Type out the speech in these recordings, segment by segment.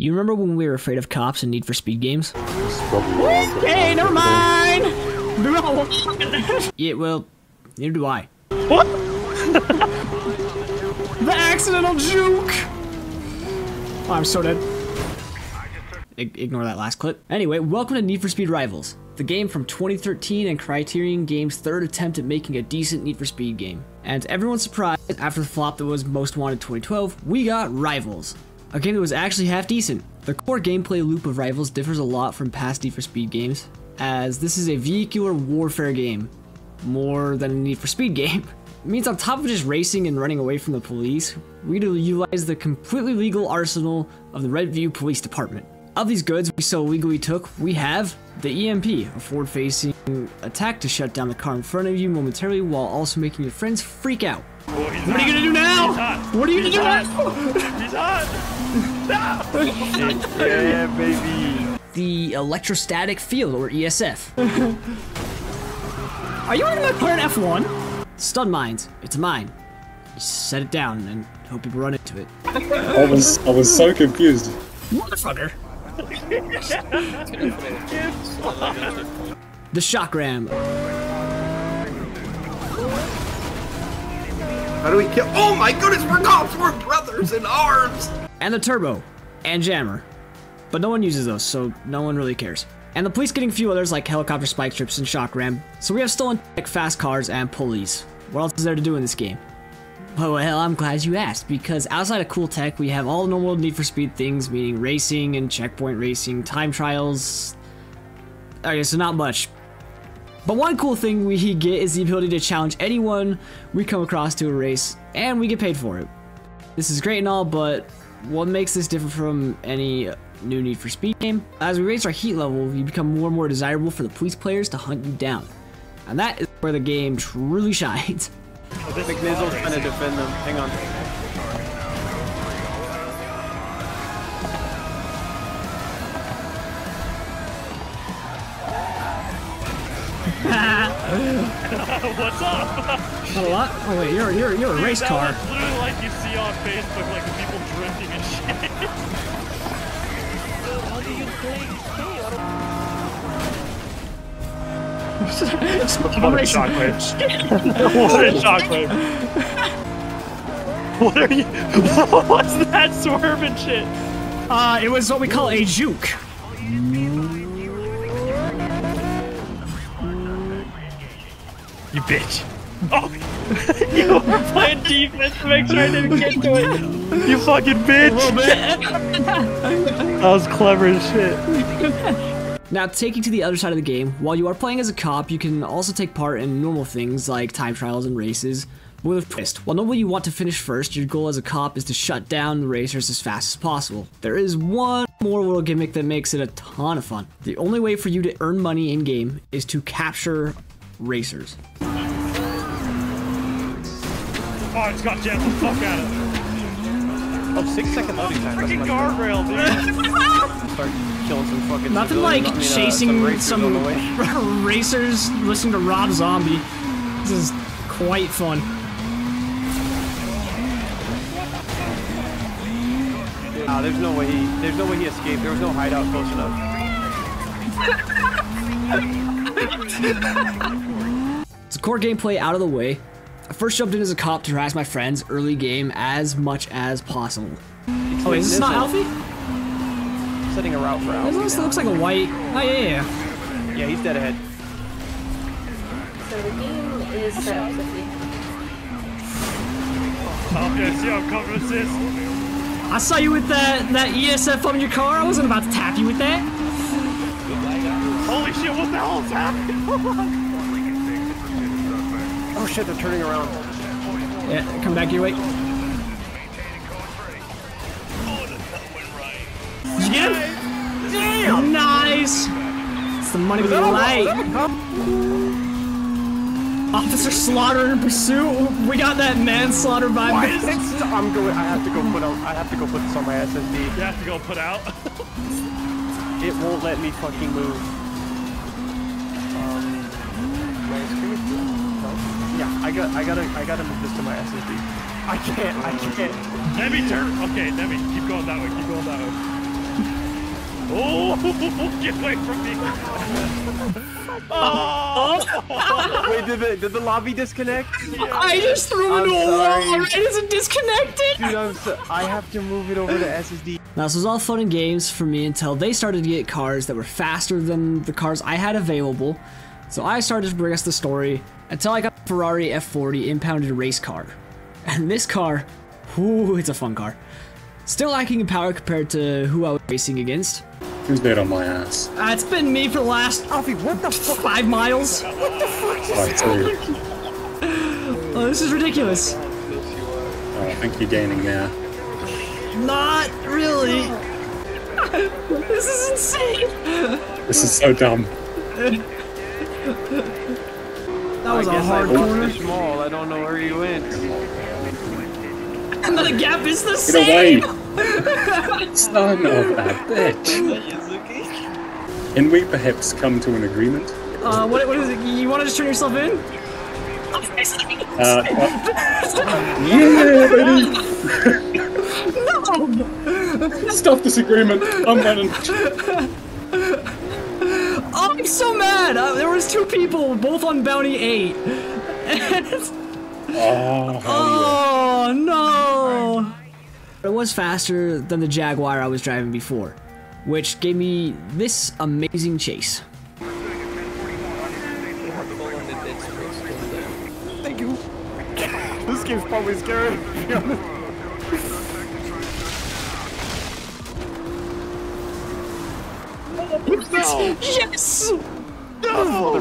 You remember when we were afraid of cops and Need for Speed games? Hey, never mind. Yeah, well, neither do I. What? the accidental juke. Oh, I'm so dead. I- ignore that last clip. Anyway, welcome to Need for Speed Rivals, the game from 2013 and Criterion Games' third attempt at making a decent Need for Speed game. And to everyone's surprise, after the flop that was Most Wanted 2012, we got Rivals, a game that was actually half decent. The core gameplay loop of Rivals differs a lot from past Need for Speed games, as this is a vehicular warfare game, more than a Need for Speed game. It means on top of just racing and running away from the police, we utilize the completely legal arsenal of the Redview Police Department. Of these goods we so illegally took, we have the EMP, a forward-facing attack to shut down the car in front of you momentarily while also making your friends freak out. What are you gonna do now? What are you gonna do now? He's yeah, baby. The electrostatic field, or ESF. Are you in my current F1? Stun mines, it's a mine. You set it down and hope people run into it. I was I was so confused. Motherfucker. The shock ram, How do we kill? Oh my goodness, we're cops! We're brothers in arms! And the turbo, and jammer. But no one uses those, so no one really cares. And the police getting a few others like helicopter spike strips and shock ram. So we have stolen tech, fast cars, and pulleys. What else is there to do in this game? Oh, well, I'm glad you asked, because outside of cool tech, we have all the normal Need for Speed things, meaning racing and checkpoint racing, time trials. Okay, so not much. But one cool thing we get is the ability to challenge anyone we come across to a race, and we get paid for it. This is great and all, but what makes this different from any new Need for Speed game? As we raise our heat level, you become more and more desirable for the police players to hunt you down. And that is where the game truly shines. McNizil's trying to defend them. Hang on. What's up? Oh, what? Oh wait, you're you're you're a race that car. was literally like you see on Facebook, like people drifting and shit. How do you play I'm racing. What a shockwave! what are you? What's that swerve and shit? Uh, it was what we call a juke. You bitch! Oh, you were playing defense to make sure I didn't get to it. You fucking bitch! that was clever as shit. Now, taking to the other side of the game, while you are playing as a cop, you can also take part in normal things like time trials and races. But with a twist, while normally you want to finish first, your goal as a cop is to shut down the racers as fast as possible. There is one more little gimmick that makes it a ton of fun. The only way for you to earn money in game is to capture racers. Oh, I just got jammed the fuck out of it. Oh, six second loading time. Freaking guardrail, dude. Start killing some fucking. Nothing like civilians. I mean, uh, chasing racers some, on the racers listening to Rob Zombie. This is quite fun. Ah, there's no way he. There's no way he escaped. There was no hideout close enough. So core gameplay out of the way. I first jumped in as a cop to harass my friends early game as much as possible. Oh, wait, is this not Alfie? Setting a route for Alfie. This looks like a white. Oh yeah, yeah, yeah. Yeah, he's dead ahead. So the game is set up with you. Oh, yeah, see how I'm coming with this? I saw you with that that ESF on your car. I wasn't about to tap you with that. Holy shit, what the hell is happening? Oh Oh shit, they're turning around. Yeah, come back your way. Did you get him? Damn! Nice! It's the money we like. Officer Slaughter in pursuit. We got that manslaughter vibe. Why is it? st- I'm going. I have to go put out. I have to go put this on my SSD. You have to go put out. It won't let me fucking move. Um, I got. I gotta. I gotta move this to my SSD. I can't. I oh. can't. Demi, turn. Okay, Demi, keep going that way. Keep going that way. Oh, get away from me! oh. Wait, did the did the lobby disconnect? I just threw I'm into a sorry. wall right as it disconnected. Dude, I'm so, I have to move it over to SSD. Now, this was all fun and games for me until they started to get cars that were faster than the cars I had available. So I started to progress the story until I got a Ferrari F40 impounded race car. And this car, whoo, it's a fun car. Still lacking in power compared to who I was racing against. Who's been on my ass? Uh, it's been me for the last Alfie, what the fuck? five miles. Right, too. Oh, this is ridiculous. Oh, I think you're gaining now. Not really. this is insane. This is so dumb. That was I a guess I hard lost corner. the small. I don't know where he went. And the gap is the Get same. away! Son of a bitch! Can we perhaps come to an agreement? Uh, what, what is it? You want to just turn yourself in? Uh, yeah, baby! Stop this agreement! I'm running. I'm so mad. Uh, there was two people, both on bounty eight. Oh, hell oh no! It was faster than the Jaguar I was driving before, which gave me this amazing chase. Thank you. This game's probably scary. no! Yes! No!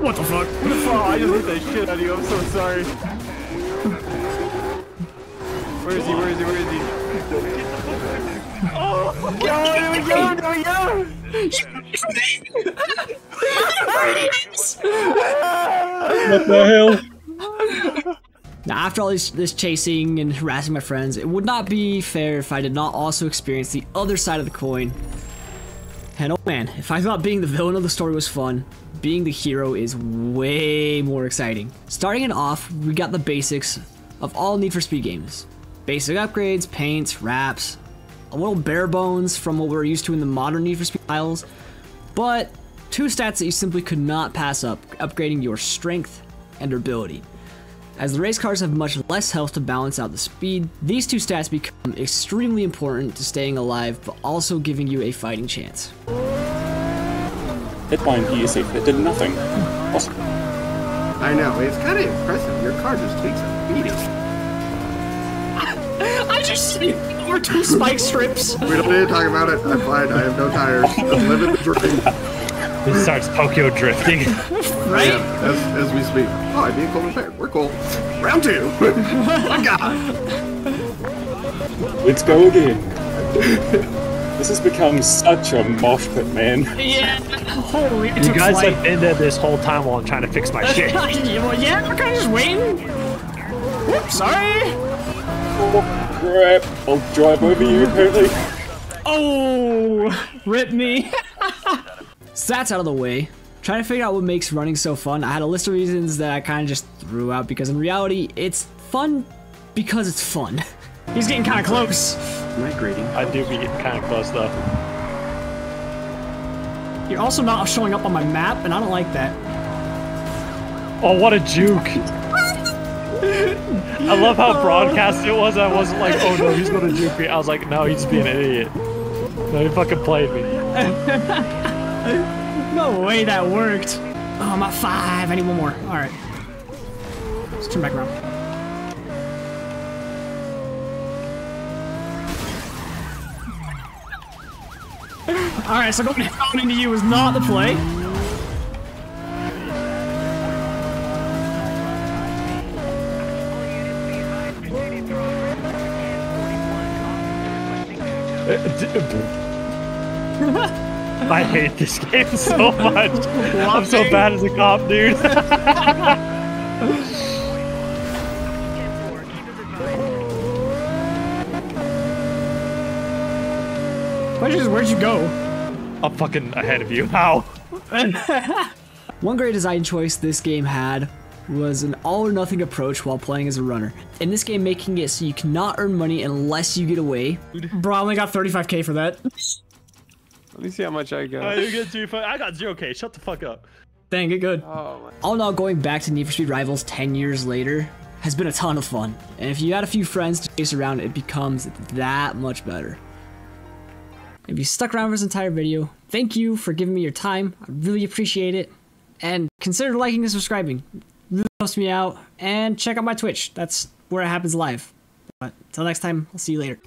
What the fuck? Oh, I just hit that shit out of you. I'm so sorry. Where is he? Where is he? Where is he? Oh, no, there we go, there we go! What the hell? Now, after all this, this chasing and harassing my friends, it would not be fair if I did not also experience the other side of the coin. And oh man, if I thought being the villain of the story was fun, being the hero is way more exciting. Starting it off, we got the basics of all Need for Speed games. Basic upgrades, paints, wraps, a little bare bones from what we're used to in the modern Need for Speed titles, but two stats that you simply could not pass up, upgrading your strength and durability. As the race cars have much less health to balance out the speed, these two stats become extremely important to staying alive, but also giving you a fighting chance. Hit by an ESF that did nothing. Awesome. I know, it's kind of impressive. Your car just takes a beating. I just see over two spike strips. We don't need to talk about it. I'm fine. I have no tires. I'm living the dream. He starts Tokyo drifting. Right? Yeah, as, as we speak. Oh, I being cool repaired. We're cool. Round two. My God. Let's go again. This has become such a mosh pit, man. Yeah. Holy, it You took guys flight. have been there this whole time while I'm trying to fix my shit. yeah, well, yeah, we're kind of just waiting. Whoops, sorry. Oh, crap. I'll drive over you, apparently. Oh, rip me. so that's out of the way. Trying to figure out what makes running so fun, I had a list of reasons that I kind of just threw out because in reality, it's fun because it's fun. He's getting kind of close. Am I grading? I do be getting kind of close though. You're also not showing up on my map, and I don't like that. Oh, what a juke! I love how broadcast it was. I wasn't like, oh no, he's gonna juke me. I was like, no, he's being an idiot. No, he fucking played me. No way that worked. Oh, I'm at five. I need one more. All right. Let's turn back around. All right, so going down into you is not the play. Uh, uh, I hate this game so much. I'm so bad as a cop, dude. Question is, where'd you go? I'm fucking ahead of you. How? One great design choice this game had was an all or nothing approach while playing as a runner. In this game, making it so you cannot earn money unless you get away. Bro, I only got 35k for that. Let me see how much I got. Oh, you get zero. I got zero K. Shut the fuck up. Dang, get good. Oh my. All in all, going back to Need for Speed Rivals 10 years later has been a ton of fun. And if you had a few friends to chase around, it becomes that much better. If you stuck around for this entire video, thank you for giving me your time. I really appreciate it. And consider liking and subscribing. It really helps me out. And check out my Twitch. That's where it happens live. But until next time, I'll see you later.